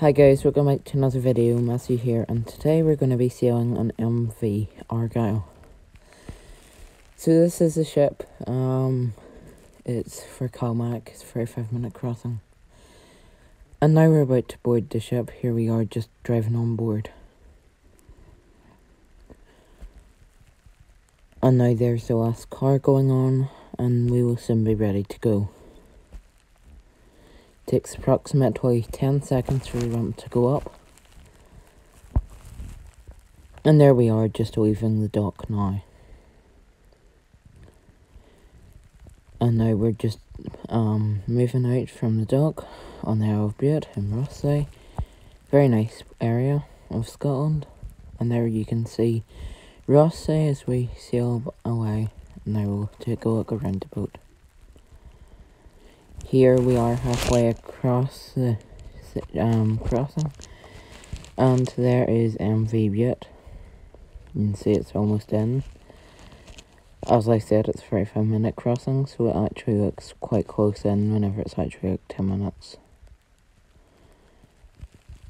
Hi guys, welcome back to another video, Matthew here, and today we're going to be sailing on MV Argyle. So this is the ship, um, it's for Calmac, it's for a 5 minute crossing. And now we're about to board the ship, here we are just driving on board. And now there's the last car going on, and we will soon be ready to go. Takes approximately 10 seconds for the ramp to go up. And there we are, just leaving the dock now. And now we're just um, moving out from the dock on the Isle of Bute in Rothesay. Very nice area of Scotland. And there you can see Rothesay as we sail away. And now we'll take a look around the boat. Here we are halfway across the um, crossing. And there is MV Bute. You can see it's almost in. As I said, it's 45 minute crossing, so it actually looks quite close in whenever it's actually like 10 minutes.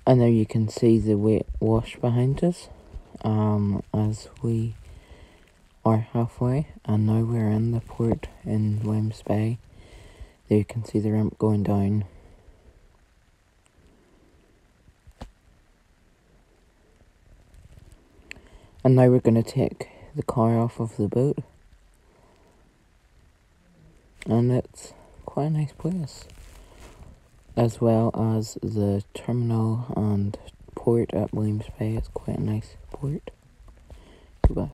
And there you can see the weight wash behind us um, as we are halfway. And now we're in the port in Wemyss Bay. There you can see the ramp going down. And now we're going to take the car off of the boat. And it's quite a nice place. As well as the terminal and port at Williams Bay. It's quite a nice port.